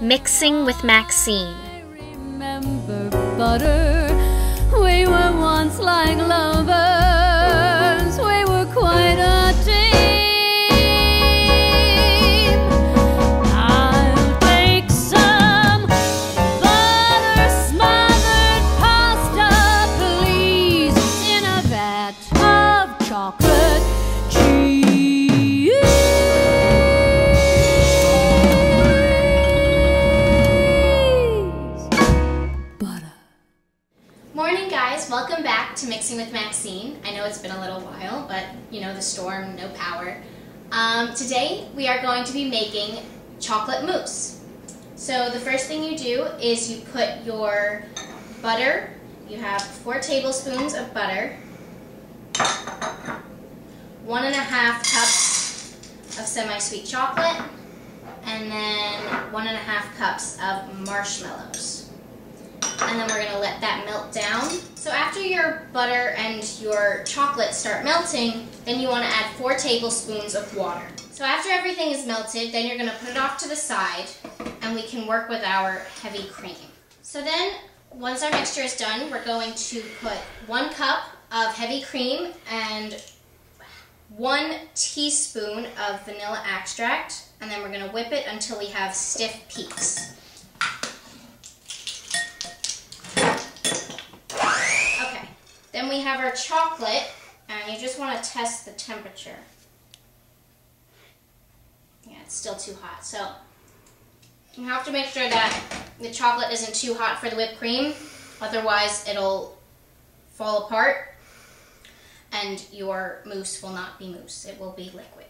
Mixing with Maxine. To Mixing with Maxine. I know it's been a little while, but you know, the storm, no power. Um, today, we are going to be making chocolate mousse. So, the first thing you do is you put your butter, you have four tablespoons of butter, one and a half cups of semi sweet chocolate, and then one and a half cups of marshmallows and then we're gonna let that melt down. So after your butter and your chocolate start melting, then you wanna add four tablespoons of water. So after everything is melted, then you're gonna put it off to the side and we can work with our heavy cream. So then, once our mixture is done, we're going to put one cup of heavy cream and one teaspoon of vanilla extract, and then we're gonna whip it until we have stiff peaks. We have our chocolate, and you just want to test the temperature. Yeah, it's still too hot, so you have to make sure that the chocolate isn't too hot for the whipped cream, otherwise it'll fall apart and your mousse will not be mousse, it will be liquid.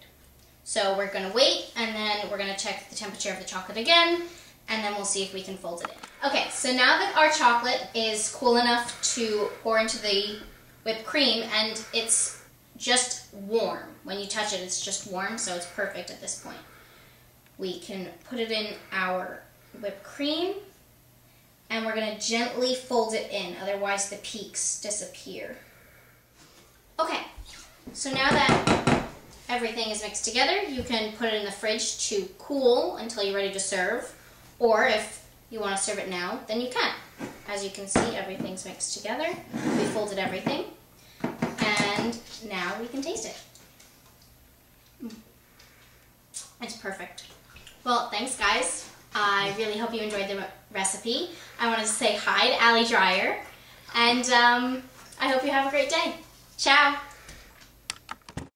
So we're gonna wait and then we're gonna check the temperature of the chocolate again and then we'll see if we can fold it in. Okay, so now that our chocolate is cool enough to pour into the whipped cream and it's just warm. When you touch it, it's just warm, so it's perfect at this point. We can put it in our whipped cream and we're gonna gently fold it in, otherwise the peaks disappear. Okay, so now that everything is mixed together, you can put it in the fridge to cool until you're ready to serve. Or if you want to serve it now, then you can. As you can see, everything's mixed together. We folded everything. And now we can taste it. It's perfect. Well, thanks guys. I really hope you enjoyed the re- recipe. I want to say hi to Ali Dreyer. And um, I hope you have a great day. Ciao.